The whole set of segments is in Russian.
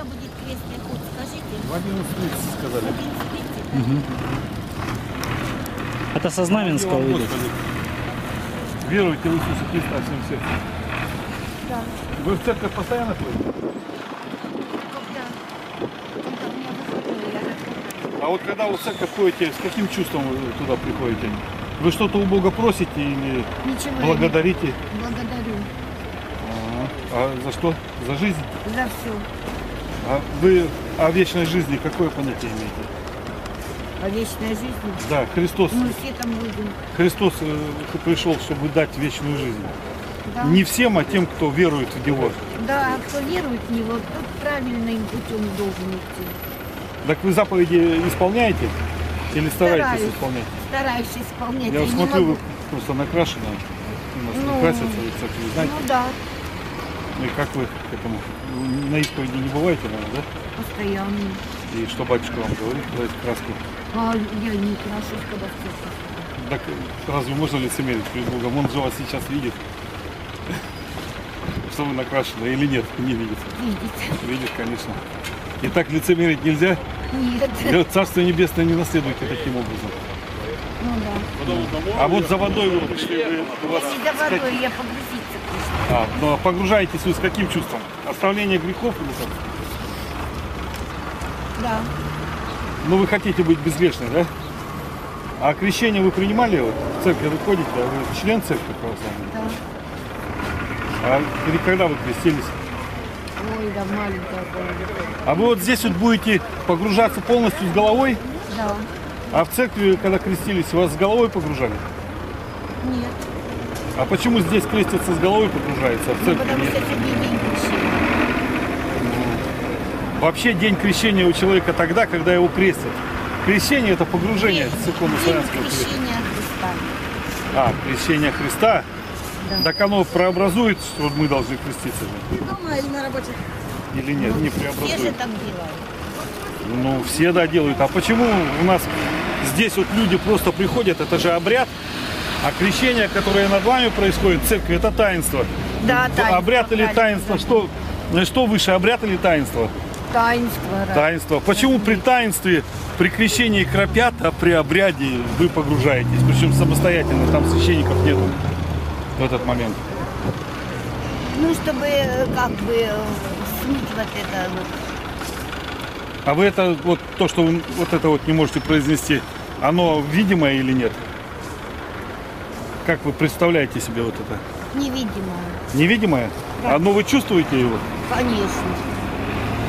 сколько будет крестный путь, скажите? В 11.30 сказали. 11.30, да? Это со Знаменского. Господи. Веруйте в Иисуса Христа всем сердцем. Да. Вы в церковь постоянно ходите? Когда? Когда у меня выходной, я же А вот когда вы в церковь ходите, с каким чувством вы туда приходите? Вы что-то у Бога просите или Ничего я не благодарите? благодарю Ага. А за что? За жизнь? за все. А вы о вечной жизни какое понятие имеете? О вечной жизни. Да, Христос, Мы все там будем. Христос э, пришел, чтобы дать вечную жизнь. Да. Не всем, а тем, кто верует в Него. Да, а кто верует в него, тот правильным путем должен идти. Так вы заповеди исполняете? Или стараетесь Стараюсь. исполнять? Стараюсь исполнять. Я не смотрю, могу. вы просто накрашены. У нас Ну. красятся в церкви, знаете? Ну да, Ну и как вы к этому? На исповеди не бываете, наверное, да? постоянно. И что батюшка вам говорит про эти краски? А я не крашусь, когда в церковь. Так э, разве можно лицемерить перед Богом? Он же вас сейчас видит. Что вы накрашены или нет? Не видит. Видите? Видит, конечно. И так лицемерить нельзя. Нет. Царство Небесное не наследуйте таким образом. Ну да. А вот за водой вы пришли, вы, у вас И за водой я пришла. А, но погружаетесь вы с каким чувством? Оставление грехов или как? Да. Ну вы хотите быть безгрешны, да? А крещение вы принимали? Вот, в церковь вы ходите, а вы член церкви православной? Да. А или когда вы крестились? Ой, да, маленькая. А вы вот здесь вот будете погружаться полностью с головой? Да. А в церкви, когда крестились, вас с головой погружали? Нет. А почему здесь крестятся с головой погружается, а в Ну, потому нет? что сегодня день крещения. Вообще день крещения у человека тогда, когда его крестят. Крещение это погружение День церковно день славянского крещения Христа. А, крещение Христа? Да. Так оно прообразует, что мы должны креститься? Дома или на работе? Или нет, не Все же преобразует. так делают. Ну, все да делают. А почему у нас здесь вот люди просто приходят, это же обряд, а крещение, которое над вами происходит в церкви, это таинство. Да, таинство, Обряд или таинство, что, ну, что выше, обряд или таинство? Таинство. да. Таинство. Почему при таинстве, при крещении кропят, а при обряде вы погружаетесь? Причем самостоятельно, там священников нету в этот момент. Ну, чтобы э, как бы э, смыть вот это вот. А вы это, вот то, что вы вот это вот не можете произнести, оно видимое или нет? Как вы представляете себе вот это? Невидимое. Невидимое? Да. А ну вы чувствуете его? Конечно.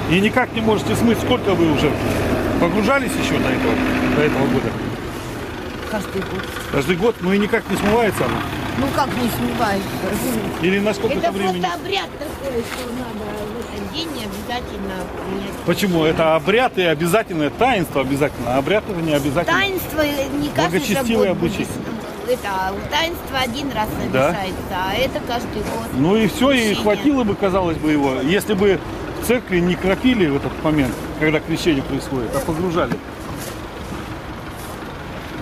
И никак не можете смыть, сколько вы уже погружались еще до этого, до этого года? Каждый год. Каждый год, ну и никак не смывается оно. Ну как не смывается? Или на сколько-то Это времени? просто обряд такой, что надо в этот день обязательно принять. Почему? Это обряд и обязательное таинство обязательно. А обряд это не обязательно. Таинство не каждый обычай. будет. Это таинство один раз Да. совершается, а это каждый год. Ну и все, и хватило бы, казалось бы, его, если бы в церкви не кропили в этот момент, когда крещение происходит, а погружали.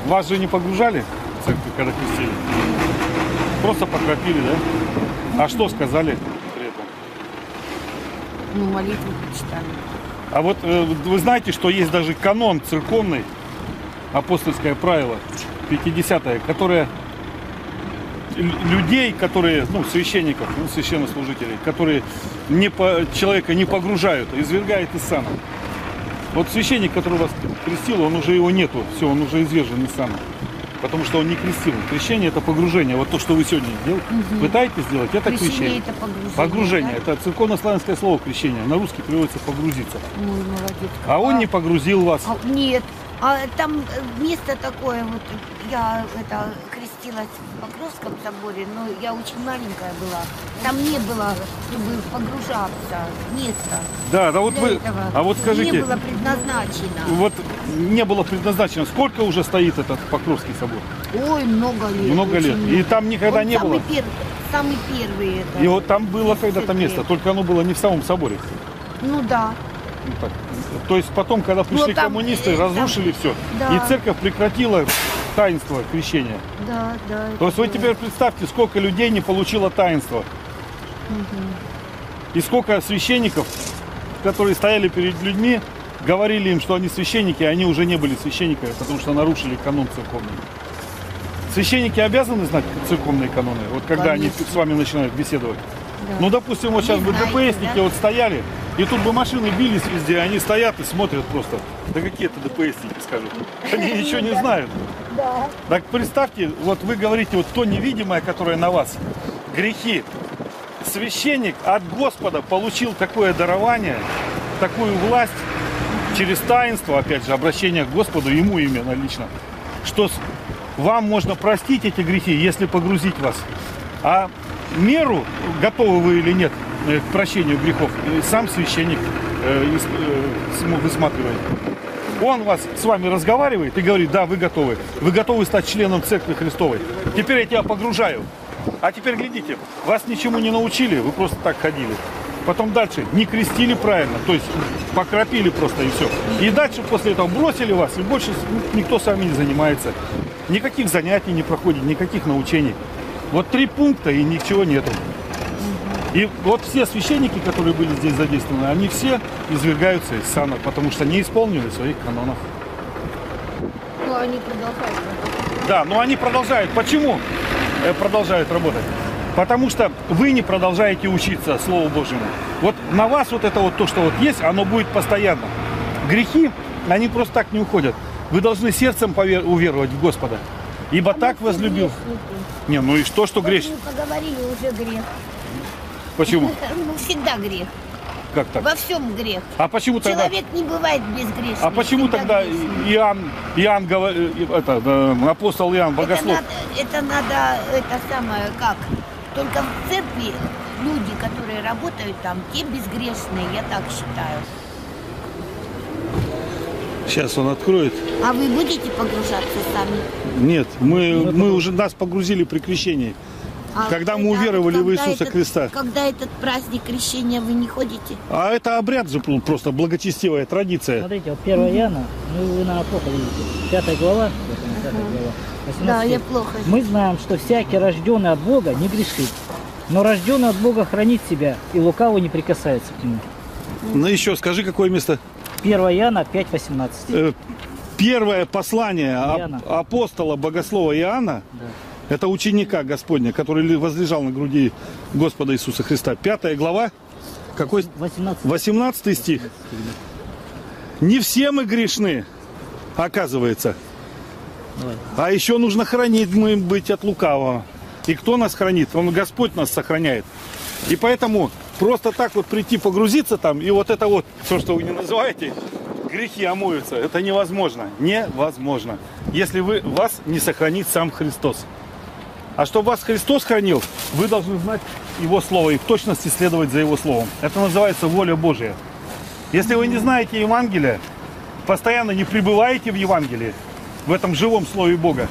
Вас же не погружали в церкви, когда крестили? Просто покропили, да? А что сказали при этом? Ну, молитву прочитали. А вот э, вы знаете, что есть даже канон церковный, апостольское правило, 50-е, которое лю- людей, которые, ну, священников, ну, священнослужителей, которые не по, человека не погружают, а извергает из сана. Вот священник, который вас крестил, он уже его нету, все, он уже извержен из сана. Потому что он не крестил. Крещение это погружение. Вот то, что вы сегодня делаете, пытаетесь сделать, это Крещение крещение. это погружение. Погружение. да? Это церковно-славянское слово крещение. На русский переводится погрузиться. Ой, молодец. А он не погрузил вас. А, нет, а там место такое, вот я это крестилась в Покровском соборе, но я очень маленькая была. Там не было, чтобы погружаться, места. Да, да вот для вы. этого. А вот Не скажите, было предназначено. вот не было предназначено. Сколько уже стоит этот Покровский собор? Ой, много лет. Много лет. И много. там никогда Он не самый было. Первый, самый первый это. И вот там было когда-то место, только оно было не в самом соборе. Ну да. Ну, так. То есть потом, когда пришли там, коммунисты, э, там- разрушили все. Да. И церковь прекратила таинство крещения. Да, да. То есть это вы было. теперь представьте, сколько людей не получило таинство. И сколько священников которые стояли перед людьми, говорили им, что они священники, а они уже не были священниками, потому что нарушили канон церковный. Священники обязаны знать церковные каноны, вот когда они Конечно. с вами начинают беседовать. Ну, допустим, вот сейчас бы знаете, ДПСники да? вот стояли, и тут бы машины бились везде, они стоят и смотрят просто. Да какие это ДПСники, скажут. Они ничего не знают. Так представьте, вот вы говорите, вот то невидимое, которое на вас, грехи. Священник от Господа получил такое дарование, такую власть через таинство, опять же, обращение к Господу, ему именно лично, что вам можно простить эти грехи, если погрузить вас. А меру, готовы вы или нет к прощению грехов, э, сам священник э, э, см- высматривает. Он вас с вами разговаривает и говорит, да, вы готовы. Вы готовы стать членом Церкви Христовой. Теперь я тебя погружаю. А теперь глядите, вас ничему не научили, вы просто так ходили. Потом дальше не крестили правильно, то есть покропили просто и все. И дальше после этого бросили вас, и больше с- никто с вами не занимается. Никаких занятий не проходит, никаких научений. Вот три пункта и ничего нету. И вот все священники, которые были здесь задействованы, они все извергаются из сана, потому что не исполнили своих канонов. Ну, они продолжают. Да, но они продолжают. Почему э, продолжают работать? Потому что вы не продолжаете учиться Слову Божьему. Вот на вас вот это вот то, что вот есть, оно будет постоянно. Грехи, они просто так не уходят. Вы должны сердцем повер- уверовать в Господа. Ибо так возлюбил. Не, ну и что, что грех? Мы поговорили, уже грех. Почему? Ну, всегда грех. Как так? Во всем грех. А почему тогда? Человек не бывает безгрешным. А почему тогда грешный. Иоанн, Иоанн говор- э, это, э, апостол Иоанн Это Богослов, надо, это надо, это самое, как? Только в церкви люди, которые работают там, те безгрешные, я так считаю. сейчас он откроет. А вы будете погружаться сами? Нет, мы, мы уже нас погрузили при крещении. А Когда мы уверовали в когда Иисуса этот- Христа. Когда этот праздник крещения вы не ходите? А это обряд же просто благочестивая традиция. Смотрите, вот 1 Иоанна, ну вы, наверное, плохо видите. Пятая глава, вот она, пятая глава, 18 Да, я плохо. Мы знаем, что всякий рожденный от Бога не грешит, но рожденный от Бога хранит себя, и лукаво не прикасается к нему. Ну еще скажи, какое место? 1 Иоанна 5.18. Э, Первое послание Иоанна. апостола богослова Иоанна, Да. Это ученика Господня, который возлежал на груди Господа Иисуса Христа. Пятая глава, какой 18. 18 стих. Не все мы грешны, оказывается. А еще нужно хранить мы быть от лукавого. И кто нас хранит? Он Господь нас сохраняет. И поэтому просто так вот прийти погрузиться там, и вот это вот, то, что вы не называете, грехи омоются, это невозможно. Невозможно. Если вы, вас не сохранит сам Христос. А чтобы вас Христос хранил, вы должны знать Его Слово и в точности следовать за Его Словом. Это называется воля Божия. Если вы не знаете Евангелия, постоянно не пребываете в Евангелии, в этом живом Слове Бога,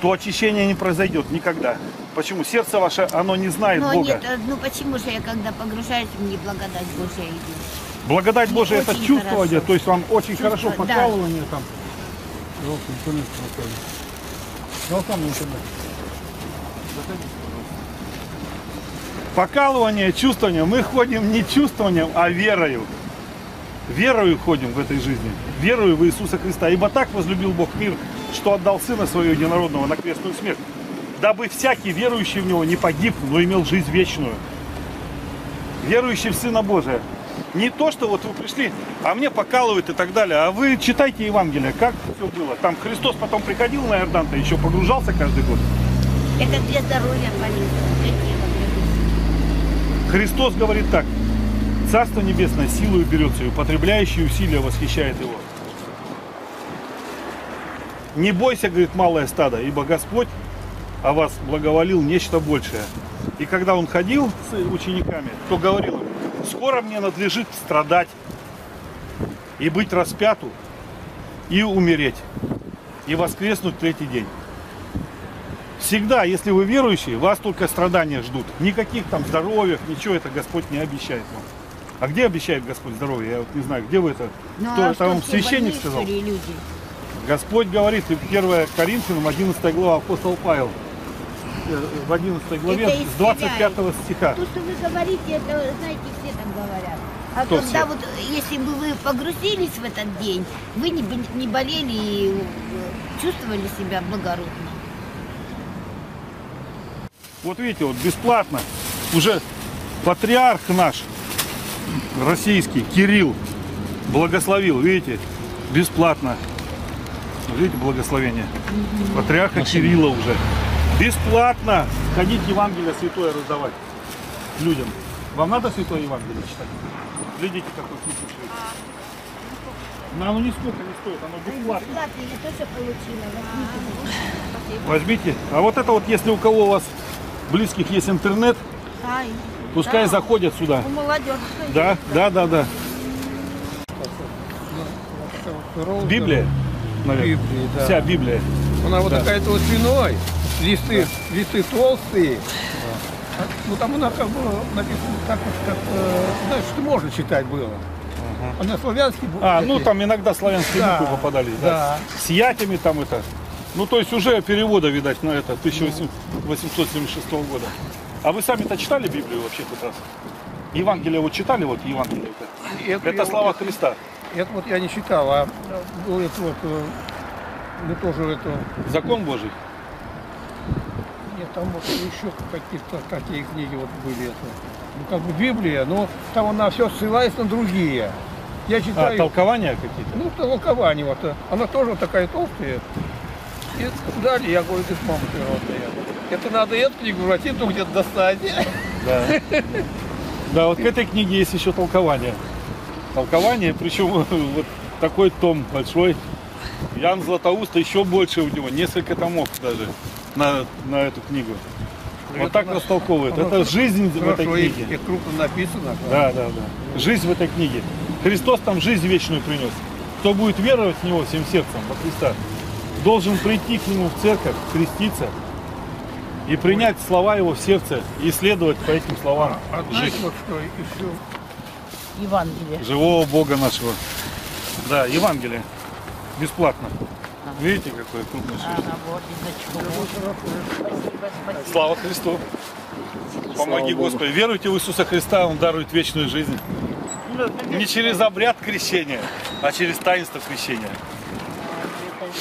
то очищение не произойдет никогда. Почему? Сердце ваше, оно не знает Но Бога. нет, ну почему же я когда погружаюсь, мне благодать Божья идет? Благодать Мне Божия это чувствование, хорошо. то есть вам очень Чувство, хорошо да. покалывание Покалывание, чувствование. Мы ходим не чувствованием, а верою. Верою ходим в этой жизни. Верою в Иисуса Христа. Ибо так возлюбил Бог мир, что отдал Сына Своего Единородного на крестную смерть. Дабы всякий верующий в Него не погиб, но имел жизнь вечную. Верующий в Сына Божия. Не то, что вот вы пришли, а мне покалывает и так далее. А вы читайте Евангелие, как все было. Там Христос потом приходил на Иордан-то, еще погружался каждый год. Это для здоровья души. Христос говорит так. Царство Небесное силою берется, и употребляющий усилия восхищает его. Не бойся, говорит малое стадо, ибо Господь о вас благоволил нечто большее. И когда он ходил с учениками, то говорил им, скоро мне надлежит страдать и быть распяту, и умереть, и воскреснуть третий день. Всегда, если вы верующие, вас только страдания ждут. Никаких там здоровьев, ничего это Господь не обещает вам. А где обещает Господь здоровье? Я вот не знаю, где вы это? Ну, Кто а это вам священник больные, сказал? ли, люди? Господь говорит, и 1 Коринфянам, 11 глава, апостол Павел, э, в 11 главе, с 25 стиха. То, что вы говорите, это, знаете, все так говорят. А Кто когда все? вот, если бы вы погрузились в этот день, вы не, не болели и э, чувствовали себя благородно. Вот видите, вот бесплатно уже патриарх наш российский, Кирилл, благословил, видите, бесплатно. Видите, благословение. Патриарха Спасибо. Кирилла уже. Бесплатно ходить Евангелие святое раздавать людям. Вам надо святое Евангелие читать? Глядите, какой шрифт. Но оно нисколько не стоит, оно бесплатно. Бесплатно я тоже получила. Возьмите. А вот это вот, если у кого у вас близких есть интернет, Ай, пускай Да. заходят сюда. у молодежи. Да, да, да, да. Библия, наверное. Библии, да. Вся Библия. Она вот Да. такая толщиной, листы, листы толстые. Ну там она как бы написано так вот, как, э, знаешь, что можно читать было. А на славянский бу- А, ну там иногда славянские Да, буквы попадались, да. да. С ятями там это. Ну, то есть уже перевода, видать, на это 1876 года. А вы сами-то читали Библию вообще хоть раз? Евангелие вот читали, вот Евангелие? Это, Это слова вот- Христа. Это вот я не читал, а ну, это вот, мы тоже это, Закон Божий. нет, там вот еще какие-то такие книги вот были. Это. Ну, как бы Библия, но там она все ссылается на другие. Я А, читаю, толкования какие-то? ну, толкование вот, она тоже такая толстая. И далее я говорю, ты мама ты родная. Это надо эту книгу брать, эту где-то достать. Да. Да, вот к этой книге есть еще толкование. Толкование, причем вот такой том большой. Ян Златоуст еще больше у него, несколько томов даже на, на эту книгу. Вот Это так наш- растолковывает. Это жизнь в этой книге. и крупно написано. Да, да, да. Жизнь в этой книге. Христос там жизнь вечную принес. Кто будет веровать в Него всем сердцем, во Христа, должен прийти к Нему в церковь, креститься и принять слова Его в сердце и следовать по этим словам. А Жить. знаете, вот что еще? Евангелие. живого Бога нашего. Да, Евангелие. Бесплатно. Видите, какой крупный шрифт? Ага, вот. Слава Христу. Помоги, Господи. Веруйте в Иисуса Христа, Он дарует вечную жизнь. Не через обряд крещения, а через таинство крещения.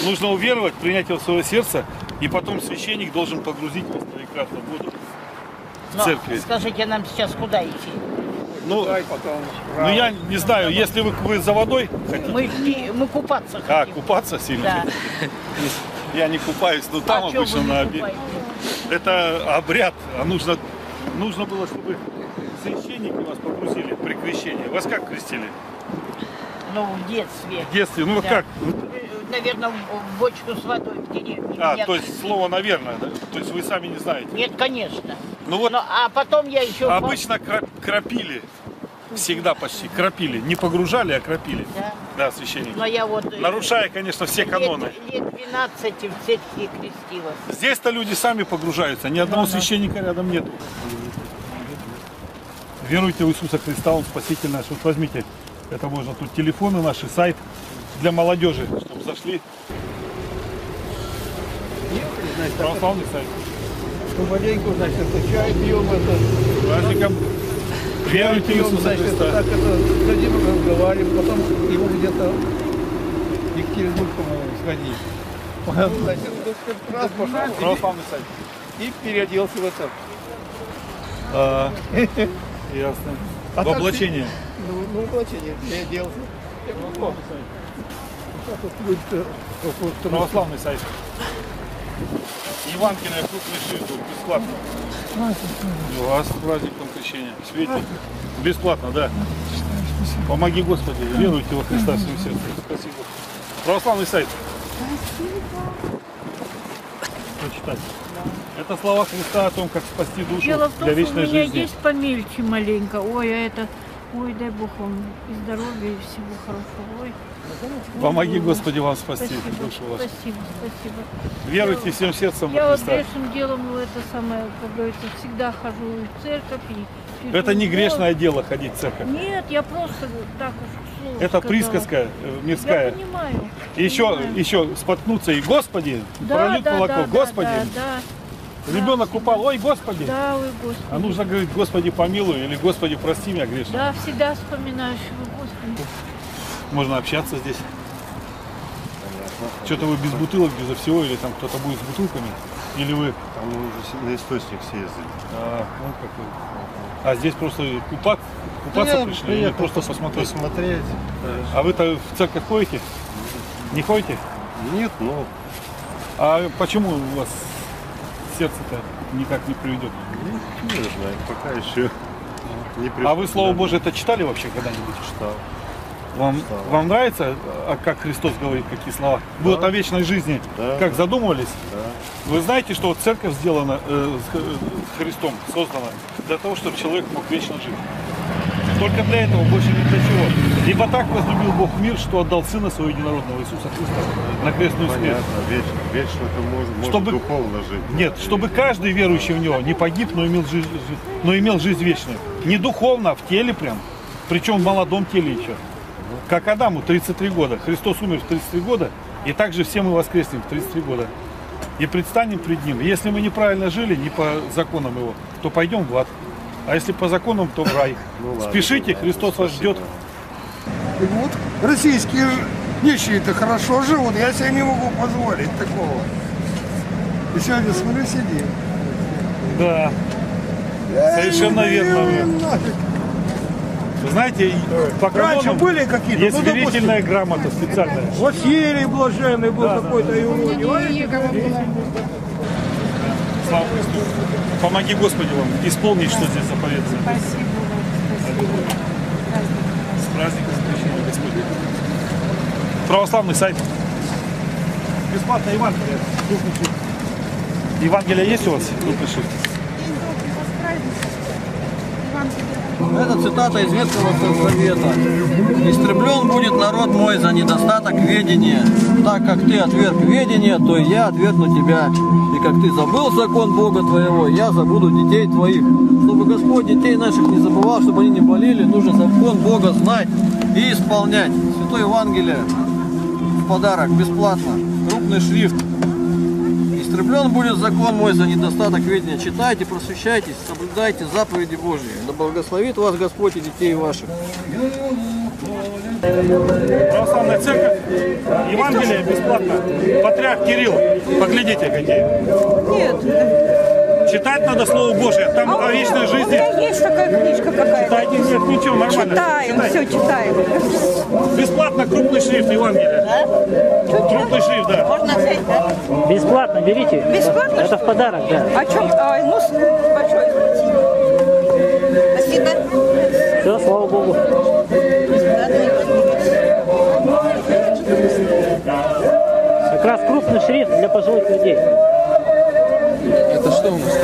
Нужно уверовать, принять его в свое сердце, и потом священник должен погрузить вас троекратно в воду в Но церкви. Скажите нам сейчас, куда идти? Ну, Дай потом. ну я не знаю, если вы, вы за водой хотите, Мы, мы купаться а, хотим. купаться сильно Да. Я не купаюсь, но там а обычно на обед. Это обряд, а нужно, нужно было, чтобы священники вас погрузили при крещении. Вас как крестили? Ну, в детстве. В детстве? Ну, Да. как? Наверное, в бочку с водой в деревне. А, Меня- то есть слово «наверное», да? То есть вы сами не знаете. Нет, конечно. Ну вот Но, а потом я еще... обычно кра- крапили. Всегда почти крапили. Не погружали, а крапили. Да. Да, священники. Но я вот... э, Нарушая, конечно, все каноны. Лет, лет 12 в церкви крестилась. Здесь-то люди сами погружаются, ни одного священника рядом нету. Веруйте в Иисуса Христа, Он спаситель наш. Вот возьмите, это можно тут телефоны наши, сайт для молодежи, чтобы зашли. Ехали, значит, Православный сайт. помаленьку, значит, это чай пьем, это. С Праздником. Веруйте в Иисуса Христа. так это садим, разговариваем, потом ему где-то в Екатеринбург, по-моему, сходить. Он, Значит, как раз пошел Православный сайт. и, переоделся в это. А, ясно. А В облачение. Ну, ну, облачение, переоделся. Я говорю, «О, сейчас вот будет, Православный сайт. Евангелие крупный шрифт, бесплатно. У вас с праздником крещения. Светите. Бесплатно, да. Помоги, Господи, веруйте во Христа всем сердцем. Спасибо. Православный сайт. Почитать. Это слова Христа о том, как спасти душу Дело в том, для что у вечной меня жизни. есть помельче маленько. Ой, а это... Ой, дай Бог вам и здоровья, и всего хорошего. Ой, Помоги, Господи, вам спасти спасибо, душу вашу. спасибо, спасибо. Веруйте всем сердцем Я во вот грешным делом, это самое, как говорится, всегда хожу в церковь. И, Это не грешное дело ходить в церковь. Нет, я просто так уж Это сказала. присказка э, Я мирская. понимаю. И еще, понимаю. еще споткнуться и Господи, Да, прольют да, молоко, да, Господи. Да, Ребенок упал, ой, Господи. Да, ой, Господи. А нужно говорить, Господи, помилуй или Господи, прости меня грешно. Да, всегда его, Господи. Можно общаться здесь. Что-то вы без бутылок, безо всего, или там кто-то будет с бутылками? Или вы... Там уже на источник съездили. А, ну, как вы. А здесь просто купаться, купаться Я пришли или просто пос- посмотреть? Посмотреть. А вы-то в церковь ходите? Не ходите? Нет, ну, А почему у вас сердце-то никак не приведет? не знаю, пока еще не пришло. А вы Слово. Божие это читали вообще когда-нибудь? читал. Вам, вам нравится, а как Христос говорит, какие слова? Вы вот о вечной жизни Да. как задумывались? Да. Вы знаете, что церковь сделана э, с Х- с Христом, создана для того, чтобы человек мог вечно жить. Только для этого, больше ни для чего. Ибо так возлюбил Бог мир, что отдал Сына Своего Единородного Иисуса Христа на крестную смерть. Понятно, вечно, вечно это может, Чтобы- духовно жить. Нет, чтобы каждый верующий в Него не погиб, но имел жизнь, жи- но имел жизнь вечную. Не духовно, а в теле прям. Причем в молодом теле еще. Как Адаму 33 года. Христос умер в 33 года, и также все мы воскреснем в 33 года. И предстанем пред Ним. Если мы неправильно жили, не по законам Его, то пойдем в ад. А если по законам, то в рай. Ну ладно, Спешите, ладно, Христос вас ждет. И вот российские нищие-то хорошо живут, я себе не могу позволить такого. И сегодня смотрю, сидим. Да. Эй, Совершенно ну, верно вы. нафиг. Вы знаете, по Раньше были какие-то, есть ну, допустим, верительная грамота специальная. Василий Блаженный был какой-то иудей. А эти Слава Христу. Помоги Господи вам исполнить, что здесь заповедано. Спасибо вам, спасибо. С праздником Крещения Господня. Православный сайт. Бесплатно Евангелие. Шрифт. Евангелие есть у вас? Крупный шрифт. Это цитата из Ветхого Завета. «Истреблен будет народ мой за недостаток ведения. Так как ты отверг ведение, то и я отвергну тебя. И как ты забыл закон Бога твоего, я забуду детей твоих. Чтобы Господь детей наших не забывал, чтобы они не болели, нужно закон Бога знать и исполнять». Святое Евангелие в подарок, бесплатно. Крупный шрифт. Истреблен будет закон мой за недостаток ведения. Читайте, просвещайтесь, соблюдайте заповеди Божьи. Да благословит вас Господь и детей ваших. Православная церковь. Евангелие бесплатно. Патриарх Кирилл. Поглядите какие. Нет, Читать надо Слово Божие. Там о вечной у жизни. меня есть такая книжка какая-то. Читайте, нет, ничего, нормально. Читаем, Читайте. все читаем. Бесплатно крупный шрифт Евангелия. Крупный шрифт, да. Можно взять, да? Бесплатно берите. Бесплатно, Это в подарок, да. А что? А, ну, большое спасибо. Все, слава Богу. Как раз крупный шрифт для пожилых людей. Это что у нас?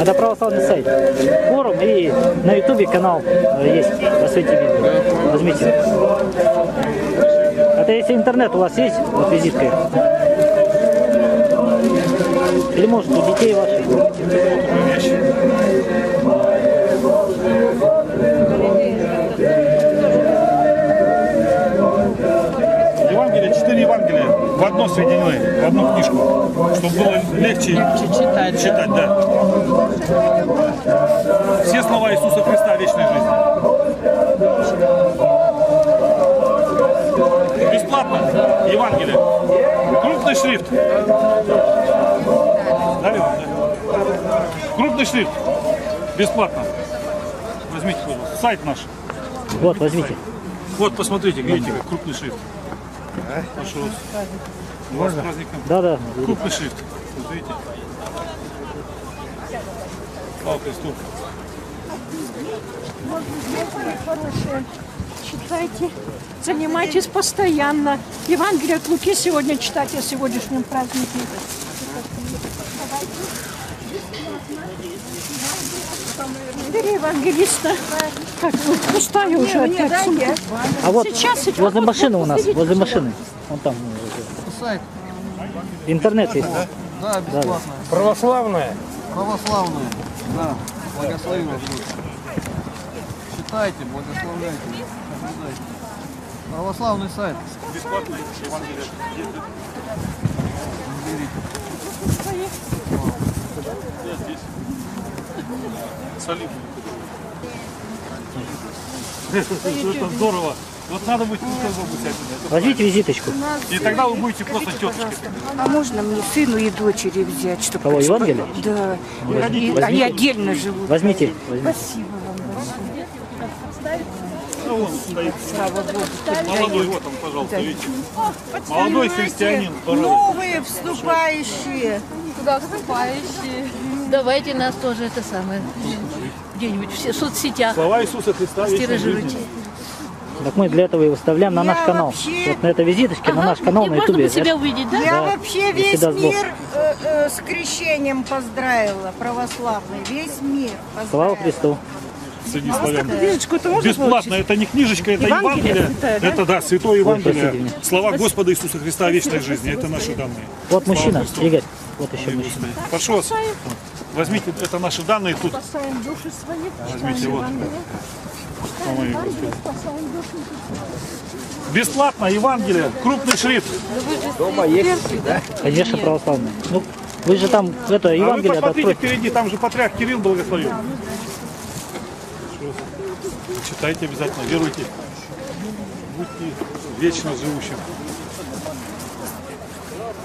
Это православный сайт. Форум и на ютубе канал э, есть по свете видео. Возьмите. Это если интернет у вас есть, вот визиткой. Или может у детей ваших. Евангелие, четыре Евангелия в одно соединены, в одну книжку, чтобы было легче, читать, читать да. Все слова Иисуса Христа о вечной жизни. Бесплатно. Евангелие. Крупный шрифт. Дали вам, да? Крупный шрифт. Бесплатно. Возьмите, пожалуйста. Сайт наш. Вот, возьмите. Вот, посмотрите, глядите, как крупный шрифт. Пошел. Вас с праздником. Да-да. Крупный шрифт. Вот видите? Слава Христу. Хорошее. Читайте. Занимайтесь постоянно. Евангелие от Луки сегодня читать о сегодняшнем празднике. Евангелиста. Как вы, пустая уже опять сумка. А вот Сейчас, сейчас, возле машины вот, у нас, возле машины. Вон там. Сайт. Интернет есть. Да, бесплатно. Православная. Православные. Да. Благослови вас. Читайте, благословляйте. Православный сайт. Бесплатно Евангелие. Солидно. Это здорово. Вот надо быть обязательно. Возьмите визиточку. И тогда вы будете просто тетушкой. А можно мне сыну и дочери взять, чтобы... Кого, Евангелие? Да. Возьмите. Они отдельно живут. Возьмите. возьмите. Спасибо вам большое. Ну, вон стоит. Слава Богу. Молодой, вот он, пожалуйста, видите. Молодой христианин. Новые вступающие. Куда вступающие? Давайте нас тоже это самое где-нибудь в соцсетях Слова Иисуса Христа стиражируйте. Так мы для этого и выставляем на Я наш канал. вообще- Вот на этой визиточке, на наш канал на ютубе. бы себя увидеть, да? Я Да, вообще весь мир э, э, с крещением поздравила, православный. Весь мир поздравила. Слава Христу. Среди славян. Книжечку-то можно Бесплатно, это не книжечка, это Евангелие Евангелие. святое, да? Это да, Святое простите Евангелие. меня. Слова Господа Иисуса Христа о вечной жизни. Это наши данные. Вот мужчина, Христу. Игорь. Вот еще мужчина. Господи. Возьмите, это наши данные тут. Возьмите вот. О, мой Господи. Бесплатно, Евангелие, крупный шрифт. Конечно, православный. Ну, вы же там это А вы Евангелие посмотрите откройте. впереди, там же патриарх Кирилл благословил. Читайте обязательно, веруйте. Будьте вечно живущим.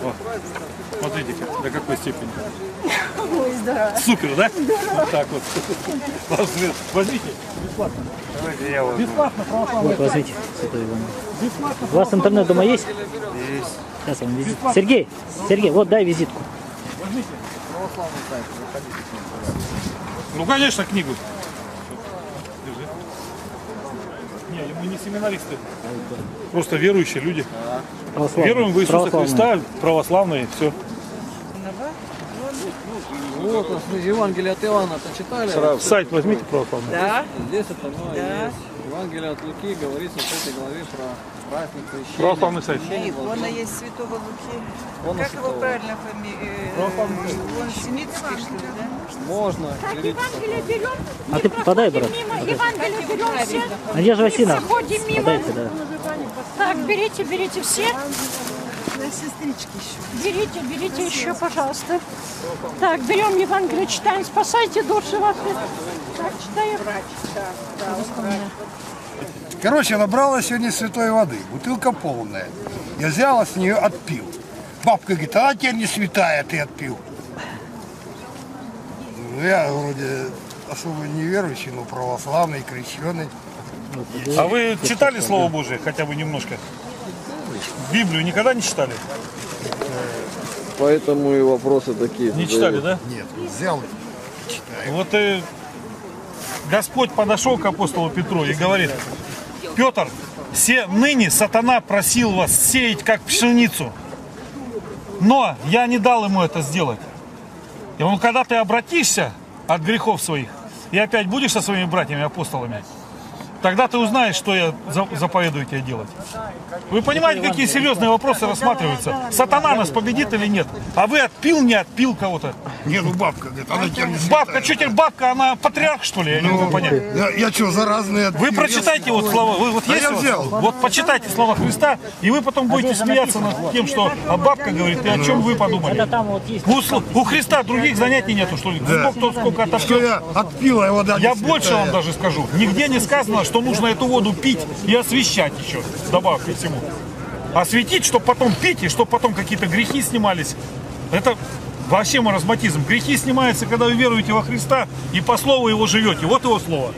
О, смотрите, как- до какой степени. Супер, да? Вот так вот. Возьмите, бесплатно. Бесплатно, православный. Вот, возьмите Святой Евангелие. У вас интернет дома есть? Есть. Сейчас вам визит. Сергей, Сергей, вот дай визитку. Ну, конечно, книгу. Держи. Не, мы не семинаристы. Просто верующие люди. Православный. Веруем в Иисуса Православный. Христа, православные, все. Вот, а, Евангелие от Иоанна-то читали? Сайт возьмите православный. Да. Здесь это оно и есть. Евангелие от Луки говорится в этой главе про праздник крещения. Православный сайт. Икона есть святого Луки. Он Как его святого. правильно фамилия? Он Семитский, что ли, да? Можно. говорить, А ты подай, брат. Надежда Васильевна, подайте, да. Так, берите, берите все. Берите, берите еще, пожалуйста. Так, берем Евангелие, читаем, спасайте души ваши. Так, читаем. Короче, набрала сегодня святой воды, бутылка полная. Я взял, а с нее отпил. Бабка говорит, а теперь не святая, ты отпил. Ну, я вроде особо не верующий, но православный, крещеный. А вы читали Слово Божие хотя бы немножко? Библию никогда не читали? Поэтому и вопросы такие. Не читали, да? Нет, взял и читаю. Вот и Господь подошел к апостолу Петру и говорит, Петр, все ныне сатана просил вас сеять как пшеницу, но я не дал ему это сделать. И он, когда ты обратишься от грехов своих и опять будешь со своими братьями апостолами, тогда ты узнаешь, что я за- заповедую тебе делать. Вы понимаете, какие серьезные вопросы рассматриваются? Сатана нас победит или нет? А вы отпил, не отпил кого-то? Не, ну бабка говорит, она теперь не Бабка, что теперь бабка, она патриарх, что ли? Я не могу понять. Я, я что, за разные Вы отпил? прочитайте вот слова, вы вот Да есть я взял. Вот почитайте слова Христа, и вы потом будете смеяться над тем, что а бабка говорит, и о чем вы подумали. У, у Христа других занятий нету, что ли? Да. Сколько, сколько Что отопьет. я отпил, а вода не Я больше вам даже скажу. Нигде не сказано, что нужно эту воду пить и освещать еще, добавок ко всему. Осветить, чтобы потом пить, и чтобы потом какие-то грехи снимались. Это вообще маразматизм. Грехи снимаются, когда вы веруете во Христа и по слову его живете. Вот его слово.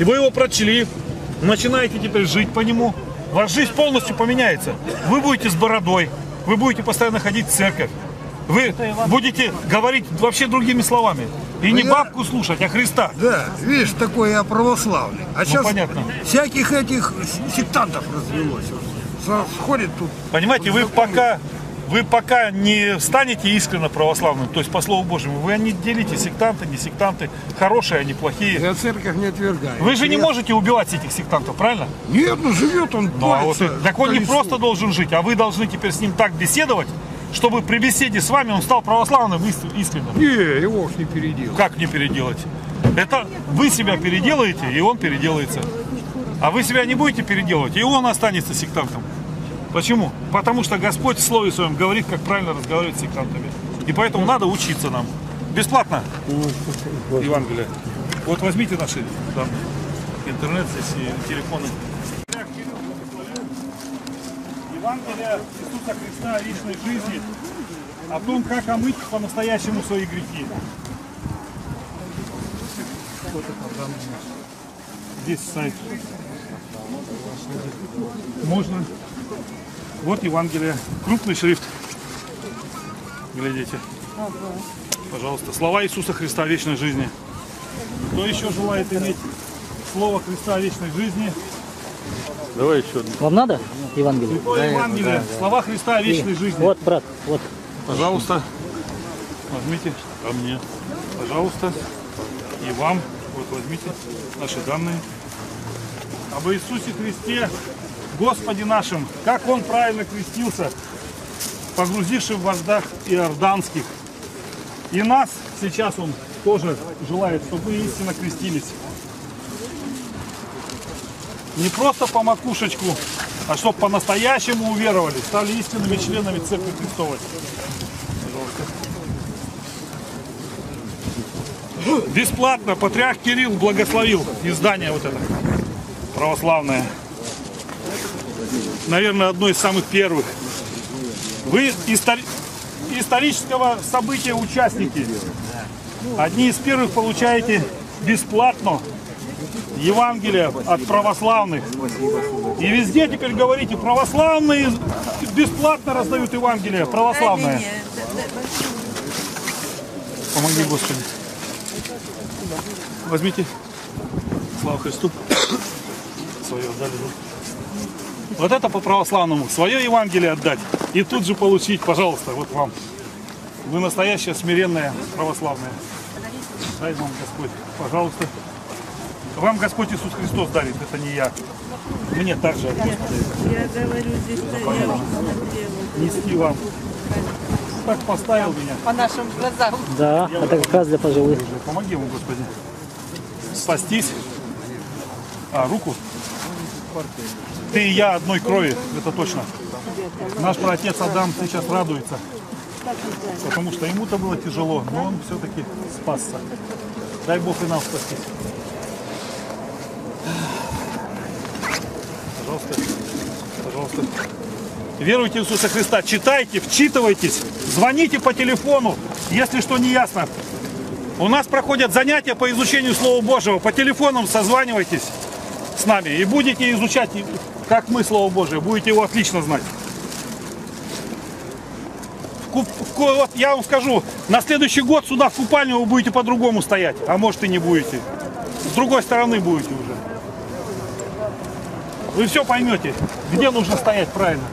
И вы его прочли, начинаете теперь жить по нему. Ваша жизнь полностью поменяется. Вы будете с бородой, вы будете постоянно ходить в церковь. Вы будете говорить вообще другими словами. И не я- бабку слушать, а Христа. Да, видишь, такой я православный. А сейчас понятно. всяких этих сектантов развелось. Сходит тут. Понимаете, вы пока, вы пока не станете искренне православным, то есть по Слову Божьему, вы не делите сектанты, не сектанты, хорошие, они плохие. Я церковь не отвергаю. Вы же не Я- можете убивать этих сектантов, правильно? Нет, ну живет он, Ну, а вот, так он не просто должен жить, а вы должны теперь с ним так беседовать, чтобы при беседе с вами он стал православным ис- искренним. Не, его ж не переделал. Как не переделать? Это вы себя переделаете, и он переделается. А вы себя не будете переделывать, и он останется сектантом. Почему? Потому что Господь в Слове Своем говорит, как правильно разговаривать с сектантами. И поэтому надо учиться нам. Бесплатно. Евангелие. Вот возьмите наши там, интернет здесь и телефоны. Евангелие Иисуса Христа о личной жизни, о том, как омыть по-настоящему свои грехи. Здесь сайт. Можно. Вот Евангелие. Крупный шрифт. Глядите. Пожалуйста. Слова Иисуса Христа о вечной жизни. Кто еще желает иметь слово Христа о вечной жизни? Давай еще одну. Вам надо Евангелие? Святое Евангелие. Слова Христа о вечной жизни. Вот, брат, вот. Пожалуйста. Возьмите. А мне. Пожалуйста. И вам. Вот возьмите наши данные. Об Иисусе Христе, Господе нашим, как Он правильно крестился, погрузивший в вождах иорданских. И нас сейчас Он тоже желает, чтобы вы истинно крестились. Не просто по макушечку, а чтобы по-настоящему уверовали, стали истинными членами Церкви Христовой. Бесплатно патриарх Кирилл благословил издание вот это православное. Наверное, одно из самых первых. Вы истори- исторического события участники. Одни из первых получаете бесплатно Евангелие от православных. И везде теперь говорите, православные бесплатно раздают Евангелие, православное. Помоги, Господи. Возьмите. Слава Христу. Свое отдали. да? Вот это по православному. Свое Евангелие отдать. И тут же получить, пожалуйста, вот вам. Вы настоящая смиренная православная. Дай вам Господь, пожалуйста. Вам Господь Иисус Христос дарит, это не я. Мне также от Господа. Я говорю, здесь стоял, смотрела. Нести вам. Так поставил меня. По нашим глазам. Да, это как раз для пожилых. Помоги ему, Господи. Спастись. А, руку? Ты и я одной крови, это точно. Наш праотец Адам сейчас радуется. Потому что ему-то было тяжело, но он все-таки спасся. Дай Бог и нам спастись. Пожалуйста. Пожалуйста. Веруйте в Иисуса Христа, читайте, вчитывайтесь, звоните по телефону, если что не ясно. У нас проходят занятия по изучению Слова Божьего. По телефонам созванивайтесь с нами и будете изучать, как мы, Слово Божие. Будете его отлично знать. Вот я вам скажу, на следующий год сюда в купальню вы будете по-другому стоять, а может и не будете. С другой стороны будете. Вы все поймете, где нужно стоять правильно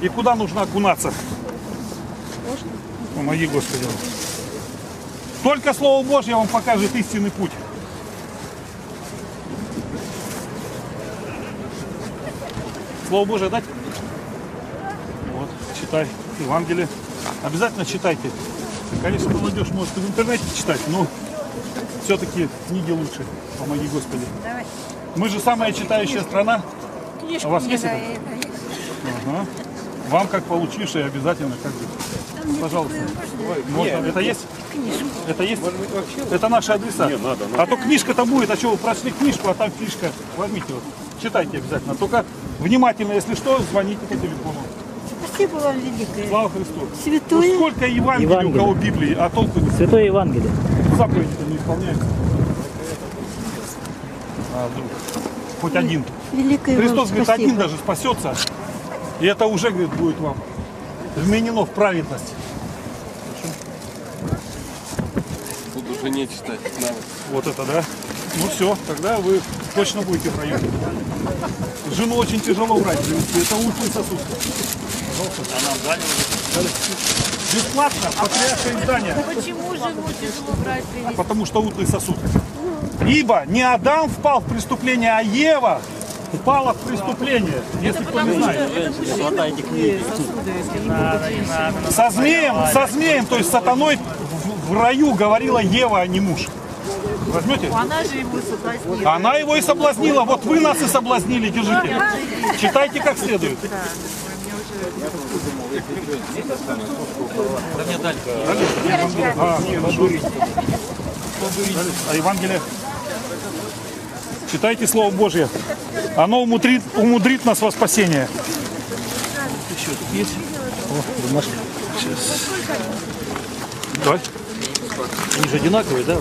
и куда нужно окунаться. Помоги, Господи. Только Слово Божье вам покажет истинный путь. Слово Божье дать? Вот, читай Евангелие. Обязательно читайте. Конечно, молодежь может и в интернете читать, но все-таки книги лучше. Помоги, Господи. Мы же самая читающая страна. А у вас есть это? Ага. Вам, как получившей, обязательно как бы. Пожалуйста. Можно. Это есть? Это есть? Это наши адреса. А то книжка-то будет, а что вы прошли книжку, а там фишка. Возьмите вот. Читайте обязательно. Только внимательно, если что, звоните по телефону. Спасибо вам великое. Слава Христу. Святое. Ну, сколько Евангелий, у кого Библии, а толку нет. Святое Евангелие. заповеди-то не исполняются. А, вдруг. Хоть один. Великое Христос говорит, один спасибо. даже спасется. И это уже, говорит, будет вам вменено в праведность. Тут уже не читать надо. Вот это, да? Ну все, тогда вы точно будете в районе. Жену очень тяжело брать, это узкий сосуд. Пожалуйста. А нам дали Бесплатно, патриаршее издание. Почему жену тяжело брать привезти? Потому что утлый сосуд. Ибо не Адам впал в преступление, а Ева впала в преступление. Если кто не знает. Со змеем, со змеем, то есть сатаной в, раю говорила Ева, а не муж. Возьмете? Она же его соблазнила. Она его и соблазнила. Вот вы нас и соблазнили, держите. Читайте как следует. А, хорошо. А Евангелие? Читайте Слово Божье. Оно умудрит, умудрит нас во спасение. Еще тут есть? О, бумажка. Сейчас. Давай. Они же одинаковые, да?